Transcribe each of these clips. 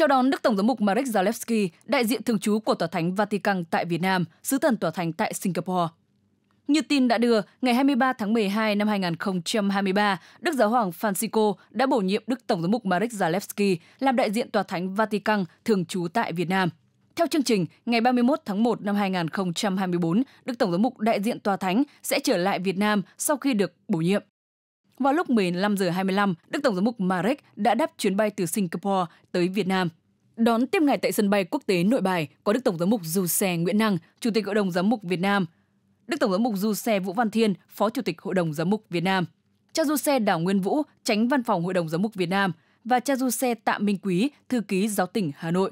Chào đón Đức Tổng giám mục Marek Zalewski, đại diện thường trú của Tòa Thánh Vatican tại Việt Nam, sứ thần Tòa Thánh tại Singapore. Như tin đã đưa, ngày 23 tháng 12 năm 2023, Đức Giáo hoàng Francisco đã bổ nhiệm Đức Tổng giám mục Marek Zalewski làm đại diện Tòa Thánh Vatican thường trú tại Việt Nam. Theo chương trình, ngày 31 tháng 1 năm 2024, Đức Tổng giám mục đại diện Tòa Thánh sẽ trở lại Việt Nam sau khi được bổ nhiệm. Vào lúc 15 giờ 25, Đức Tổng giám mục Marek đã đáp chuyến bay từ Singapore tới Việt Nam. Đón tiếp ngài tại sân bay quốc tế Nội Bài có Đức Tổng giám mục Du Xe Nguyễn Năng, Chủ tịch Hội đồng Giám mục Việt Nam, Đức Tổng giám mục Du Xe Vũ Văn Thiên, Phó Chủ tịch Hội đồng Giám mục Việt Nam, cha Du Xe Đảo Nguyên Vũ, Tránh Văn phòng Hội đồng Giám mục Việt Nam và cha Du Xe Tạ Minh Quý, Thư ký Giáo tỉnh Hà Nội.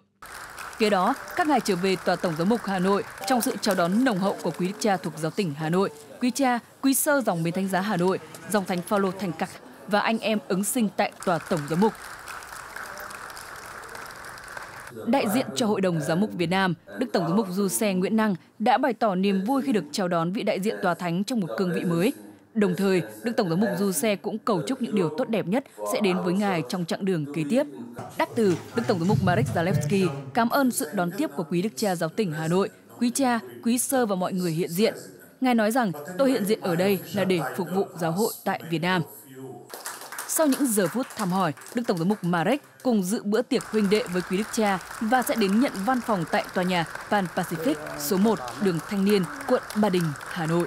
Kế đó, các ngài trở về tòa tổng giám mục Hà Nội trong sự chào đón nồng hậu của quý cha thuộc giáo tỉnh Hà Nội, quý cha, quý sơ dòng bến thánh giá Hà Nội, dòng thánh Phaolô thành cặc và anh em ứng sinh tại tòa tổng giám mục. Đại diện cho Hội đồng Giám mục Việt Nam, Đức Tổng giám mục Du Xe Nguyễn Năng đã bày tỏ niềm vui khi được chào đón vị đại diện tòa thánh trong một cương vị mới. Đồng thời, Đức Tổng giám mục Du Xe cũng cầu chúc những điều tốt đẹp nhất sẽ đến với ngài trong chặng đường kế tiếp. Đắc từ, Đức Tổng giám mục Marek Zalewski cảm ơn sự đón tiếp của quý đức cha giáo tỉnh Hà Nội, quý cha, quý sơ và mọi người hiện diện. Ngài nói rằng, tôi hiện diện ở đây là để phục vụ giáo hội tại Việt Nam. Sau những giờ phút thăm hỏi, Đức Tổng giám mục Marek cùng dự bữa tiệc huynh đệ với quý đức cha và sẽ đến nhận văn phòng tại tòa nhà Pan Pacific số 1 đường Thanh Niên, quận Ba Đình, Hà Nội.